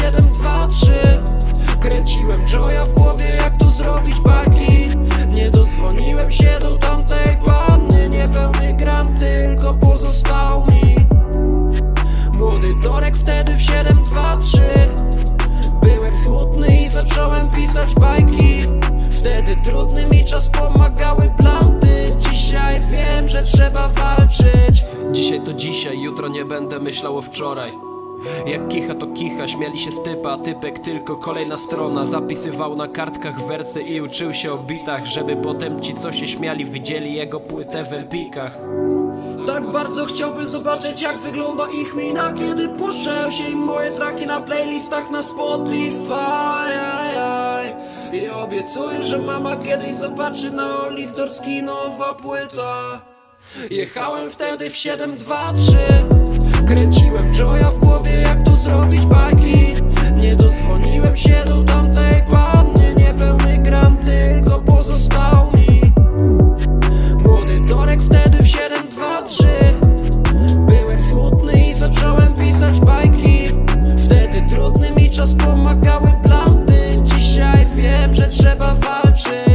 7, 2, 3 Kręciłem joya w głowie jak tu zrobić baki. Nie dozwoniłem się do tamtej panny Niepełny gram tylko pozostał mi. Młody Dorek wtedy w 7, 2, 3 Byłem smutny i zacząłem pisać bajki. Wtedy trudny mi czas pomagały planty. Dzisiaj wiem, że trzeba walczyć. Dzisiaj to dzisiaj, jutro nie będę myślał o wczoraj jak kicha to kicha, śmiali się z typa, typek tylko kolejna strona. Zapisywał na kartkach wersy i uczył się o bitach Żeby potem ci co się śmiali widzieli jego płytę w empikach tak bardzo chciałbym zobaczyć jak wygląda ich mina Kiedy puszczają się im moje traki na playlistach na Spotify. I obiecuję, że mama kiedyś zobaczy na Olistorski nowa płyta. Jechałem wtedy w 723 Kręciłem Joya w głowie jak tu zrobić bajki. Nie dodzwoniłem się do tamtej panny Niepełny gram tylko pozostał mi. Młody Torek wtedy w 723 Byłem smutny i zacząłem pisać bajki. Wtedy trudny mi czas pomagały planty. Dzisiaj wiem, że trzeba walczyć